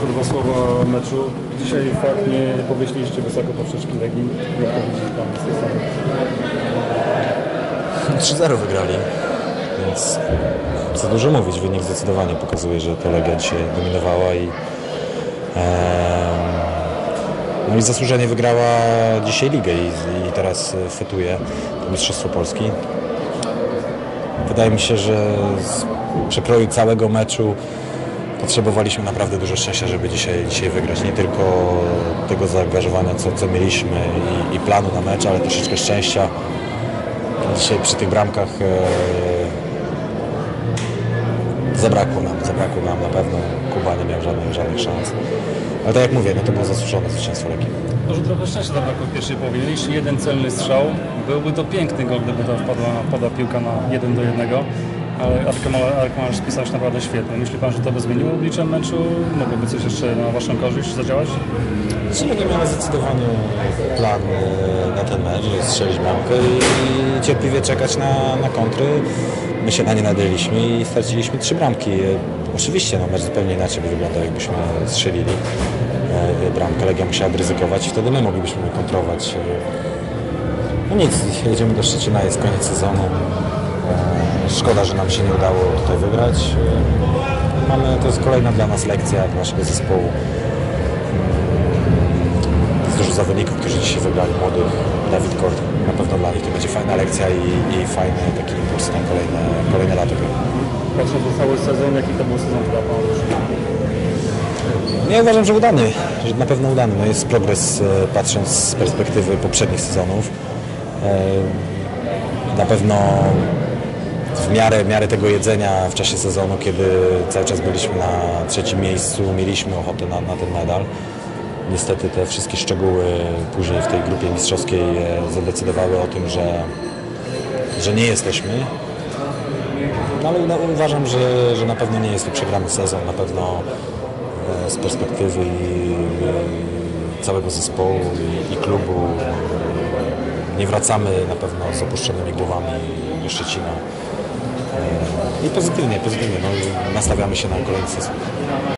tylko dwa słowa meczu. Dzisiaj fakt nie powieśliście wysoko poprzeczki Legii. Jak to widzi Pan z tej strony? 3-0 wygrali, więc co dużo mówić. Wynik zdecydowanie pokazuje, że to Legia dzisiaj dominowała i, no i zasłużenie wygrała dzisiaj ligę i, i teraz fetuje Mistrzostwo Polski. Wydaje mi się, że z przekroju całego meczu potrzebowaliśmy naprawdę dużo szczęścia, żeby dzisiaj, dzisiaj wygrać. Nie tylko tego zaangażowania, co, co mieliśmy i, i planu na mecz, ale troszeczkę szczęścia. Dzisiaj przy tych bramkach e, zabrakło nam, zabrakło nam na pewno. Kuba nie miał żadnych, żadnych szans. Ale tak jak mówię, no to było zasłużone zwycięstwo Legii. Może trochę szczęścia zabrakło w pierwszej połowie. Mieliście jeden celny strzał. Byłby to piękny gol, gdyby tam wpadła, wpadła piłka na 1 do 1. Ale Arkmalarz spisał się naprawdę świetnie. Myśli Pan, że to by zmieniło oblicze meczu? Mogłoby coś jeszcze na Waszą korzyść zadziałać? Czyli nie miałem zdecydowanie plan e, na ten mecz, żeby strzelić bramkę i cierpliwie czekać na, na kontry. My się na nie nadaliśmy i straciliśmy trzy bramki. E, Oczywiście no, mecz zupełnie inaczej by wyglądał, jakbyśmy strzelili e, bramkę. Legia musiała ryzykować i wtedy my moglibyśmy kontrować. No nic, jedziemy do Szczecina, jest koniec sezonu. Szkoda, że nam się nie udało tutaj wygrać. Mamy, to jest kolejna dla nas lekcja dla naszego zespołu. Jest dużo zawodników, którzy dzisiaj wygrali, młodych. Dawid Kort, na pewno dla nich to będzie fajna lekcja i, i fajny taki impuls na kolejne, kolejne lato. Patrząc na cały sezon, jaki to był sezon dla? Ja uważam, że udany, że na pewno udany. No jest progres e, patrząc z perspektywy poprzednich sezonów. E, Na pewno w miarę, w miarę tego jedzenia w czasie sezonu, kiedy cały czas byliśmy na trzecim miejscu, mieliśmy ochotę na, na ten medal. Niestety te wszystkie szczegóły później w tej grupie mistrzowskiej e, zadecydowały o tym, że, że nie jesteśmy. No ale uda- uważam, że, że na pewno nie jest to przegrany sezon, na pewno e, z perspektywy i całego zespołu i, klubu e, nie wracamy na pewno z opuszczonymi głowami do Szczecina. I pozytywnie, pozytywnie, no, nastawiamy się na kolejny sezon.